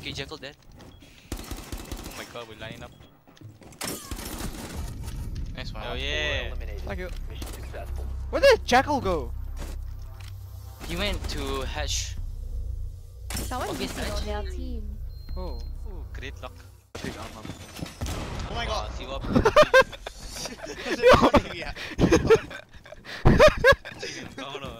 Okay, Jackal dead. Oh my god, we're lining up. Nice one. Oh yeah. Thank you. Mission successful. Where did Jackal go? He went to Hatch. Someone Okay, missing on their team. Oh. Ooh, great luck. Big armor. Oh my god. Oh, see what? no, no,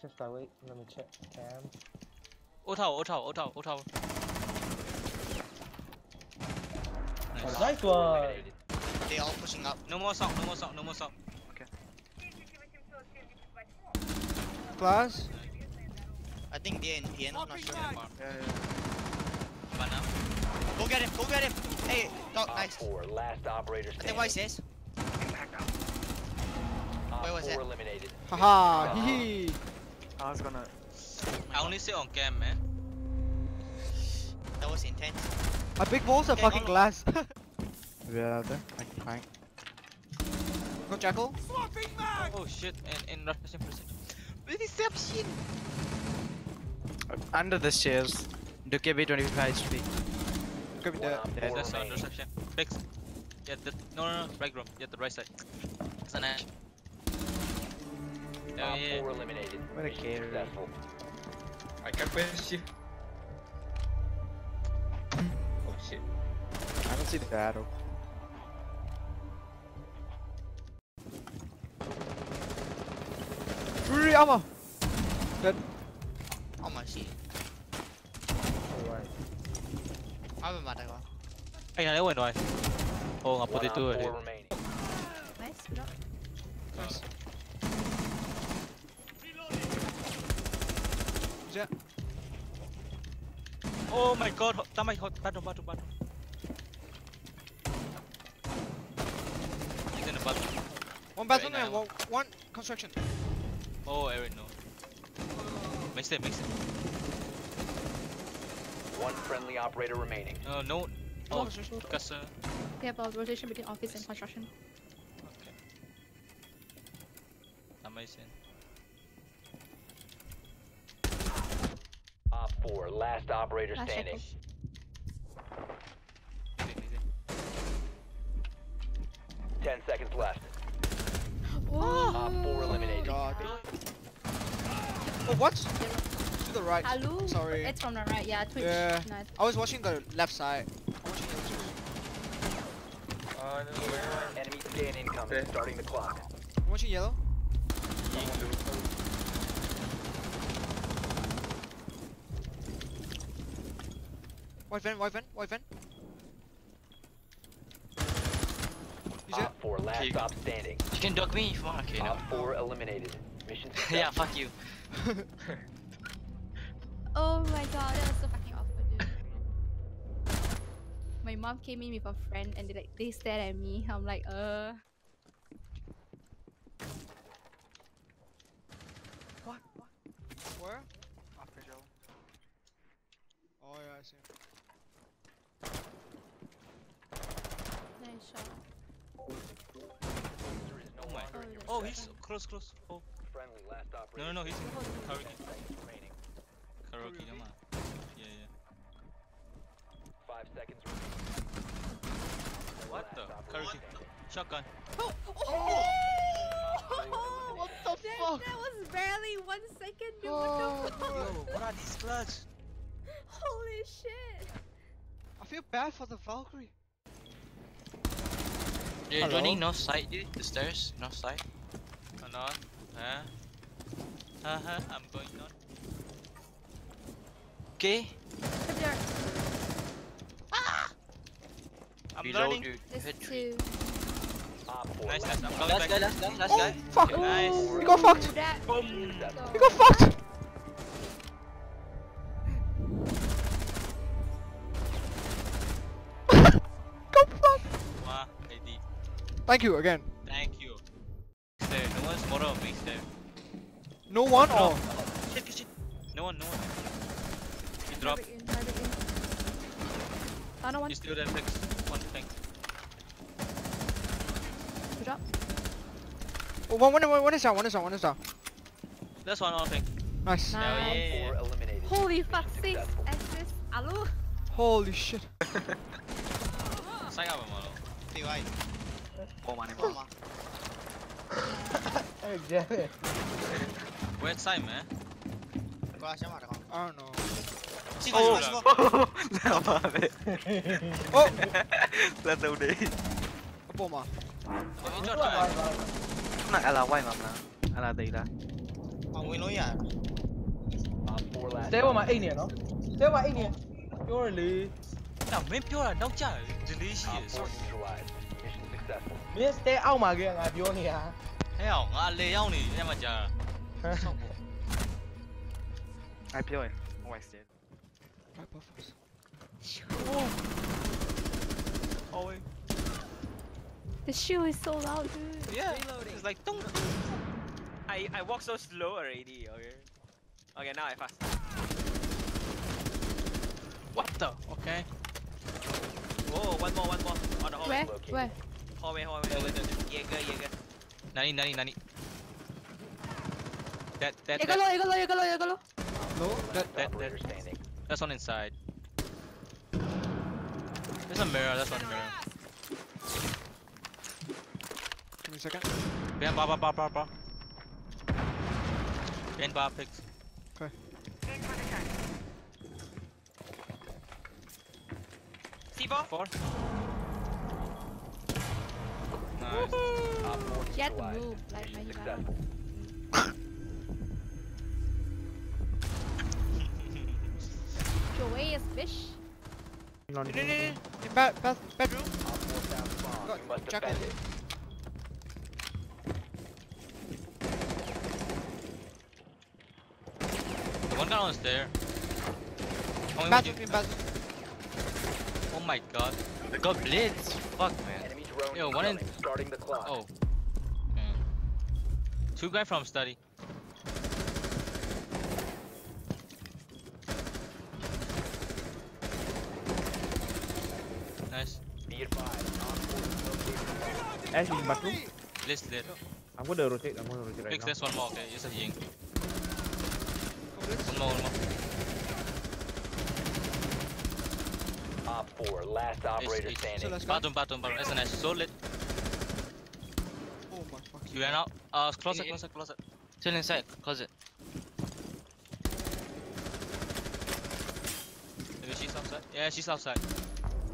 Just start wait. Let me check. Cam. O tower, O tower, O tower, O tower. Nice. Oh, nice one. They all pushing up. No more sound, no more sound, no more okay. Class. I think they're in PN, I'm not sure. Run up. Go get him, go get him! Hey, dog, nice. four. Last operator I standing. think what he says. Op Where was four that? eliminated. Haha. Uh-huh. Hee hee. I was gonna. I only say on cam, man. That was intense. My big walls are Okay, fucking hold glass. yeah, there. I can climb. Go Jackal. Oh shit, and, and Russian person. Reception! Uh, under the stairs. Do KB 25 HP. Could be One there. op Yeah, That's on remaining. reception. Fix. Yeah, the, no, no, no, right room. Yeah, the right side. It's an ash. Oh Op yeah. four eliminated. What a Mission carry. successful. I can press shift. Oh shit. I don't see the arrow. Free armor. Oh my shit. Alright. Ai mà mặt này quá. Hey, này quên rồi. Ô, ngọc One op potato rồi. four remaining. Nice. Good job. Nice. Jet. Oh my god, tao mày hot, battle, battle, battle. He's in the battle. One bathroom Right and one, one construction. Oh, Eric, no. Mix it, mix it. One friendly operator remaining. Uh, no. Oh, Oh, construction. because uh, They have a rotation between office and construction. okay. Amazing. Op four. Last operator Last standing. Easy, easy. Ten seconds left. Whoa. Op four eliminated. God. Oh, what? To the right. Hello. Sorry. It's from the right. Yeah, Twitch. Yeah. Nice. I was watching the left side. I'm watching the left Uh, where? Enemy scan incoming. Okay. Starting the clock. side. I'm watching yellow. White van, white van, white van. Is it? Op four. Last Okay. stop standing. You can duck me if you want. Okay, no. Four eliminated. Mission successful. yeah, fuck you. Oh my god, that was so fucking awkward, dude. My mom came in with a friend and they like they stared at me. I'm like, uh. What? What? Where? After yellow. Oh yeah, I see. Nice shot. No Oh my. longer in your Oh, he's close, close. Oh, friendly. Last operator. no, no, no, he's in karaoke. Seconds remaining. Karaoke, yeah. Yeah, yeah. Five seconds remaining. What the? operator Karaoke. Shotgun. Oh oh, oh! oh, oh! What the that, fuck? that was barely one second, dude. What the Yo, what are these clutch? Holy shit. I feel bad for the Valkyrie. You're Hello? running north side, dude. The stairs, north side. Or not? Huh? Haha, I'm going on. Okay. Come here. I'm Below, learning. dude. There's two. Op four. Nice, last nice. I'm op- going Last back. guy, last guy, last Oh, guy. fuck. Nice. We got fucked. That. Boom. Let's We got fucked. Thank you again. Thank you. Stay. No one's more of me. Stay. No one No. or Shit, shit, shit. No one, no one. You drop. Hybrid in, hybrid in. Another one. You still there, fix. One thing. You drop. oh, one, one, one, one is down. One is down. One is down. That's one, one thing. Nice. Hell Nice. yeah. Four eliminated. Holy fuck, six Successful. assists. Hello. Holy shit. Sign up, man. ပေါ်မှာနေပါမှာ Hey, damn it. Where's Simon? ကွာရှမ်းပါတကောင် I don't know. စီကောစီကောလာပါပဲ Oh, လက်တော့နေအပေါ်မှာဘာဖြစ်တော့လဲခဏအလာဝိုင်းပါမလားအလာတိတ်လားအဝင်လို့ရ Four last. တဲပေါ်မှာအိတ်နေရနော်တဲပေါ်မှာအိတ်နေရပြောရလေ ဒါမင်းပြောတာနောက်ကျတယ်လေ delay ရှိရယ် Op 4 sorry neutralized. Mission successful. Me stay out mà kìa, ngài biểu nè à. Hell, ngã lê nhau nè, em mà chả. Ai biết rồi. Ngoài xe. Right above us. Ôi. The shoe is so loud, dude. Yeah. It's like tung. I I walk so slow already. Okay. Okay, now I fast. What the? Okay. Oh, one more, one more on the hallway. Where? Where? Hallway, hallway. Jaeger, Jaeger. Nani, nani, nani. That, that, Yagalo, that. yagalo, yagalo, yagalo. No, that, Last that- operator standing. That's one inside. There's a mirror, that's one mirror. give me a second. Behind bar, bar, bar, bar, bar. Behind bar, pigs. C4. Four. Nice. Op 4 She had to move like my successful. Your is fish. No, no, no, no. In bed, bed, bedroom. Op 4 found the. Got You jacket. it. One guy on stair. How many Bathroom, in bathroom. Oh my god. I got blitz. Fuck man. Enemy drone Yo, one in- Starting the clock. Oh. Okay. Two guy from study. Nice. Be advised. Op 4 is located. Ash in bathroom. List lit. I'm gonna rotate. I'm gonna rotate right Fix now. this one more, okay? Just a ying. One more, one more. Op 4, last operator it's- So standing. let's go. Bathroom, bathroom, bathroom. SNS. So lit. Oh my fucking. You ran out. Uh, closet, eh. closet, closet. Still inside. Closet. Maybe she's outside. Yeah, she's outside.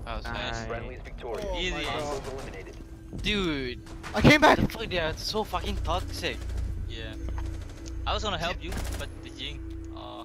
Oh, Nice. nice. Friendlies victorious. Oh Easy. my God. Hostiles eliminated. Dude. I came back. The fuck they are so fucking toxic. Yeah. I was gonna help you, but the ying. Uh,